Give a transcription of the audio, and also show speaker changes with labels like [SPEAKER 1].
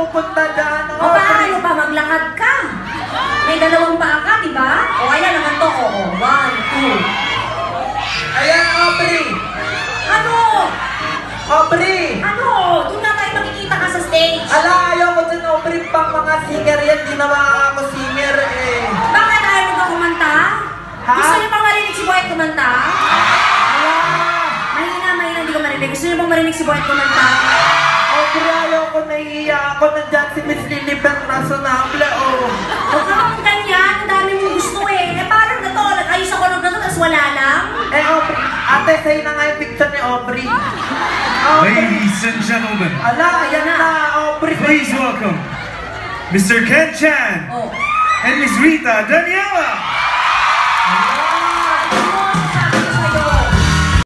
[SPEAKER 1] pupunta dyan. O oh, paano
[SPEAKER 2] ba? Maglakad ka. May dalawang paa ka, di ba? O oh, ayan naman to. Oo, oh, oh. one, two.
[SPEAKER 1] Ayan, Aubrey.
[SPEAKER 2] Ano?
[SPEAKER 1] Aubrey.
[SPEAKER 2] Ano? Doon na tayo makikita ka sa stage.
[SPEAKER 1] Ala, ayaw ko dyan, Aubrey. Pang mga singer yan, di naman ako singer eh.
[SPEAKER 2] Bakit ayaw ba kumanta?
[SPEAKER 1] Ha? Gusto
[SPEAKER 2] niyo pang marinig si Boyet kumanta? Ala! Mahina, mahina, hindi ko marinig. Gusto niyo pang marinig si Boyet kumanta? Ala!
[SPEAKER 1] Ako. Nandyan si Miss Lilibet Razonable, oh.
[SPEAKER 2] Huwag ka kang ganyan. Ang dami mong gusto eh. Eh, paano na to? Nag-ayos ako ng ganito, tapos wala lang?
[SPEAKER 1] Eh, Aubrey. Ate, sa'yo na nga yung picture ni Aubrey. Aubrey. Ladies
[SPEAKER 3] and gentlemen,
[SPEAKER 1] Ala, ayan na, Aubrey. please
[SPEAKER 3] welcome Mr. Ken Chan
[SPEAKER 2] Oh.
[SPEAKER 3] and Miss Rita Daniela.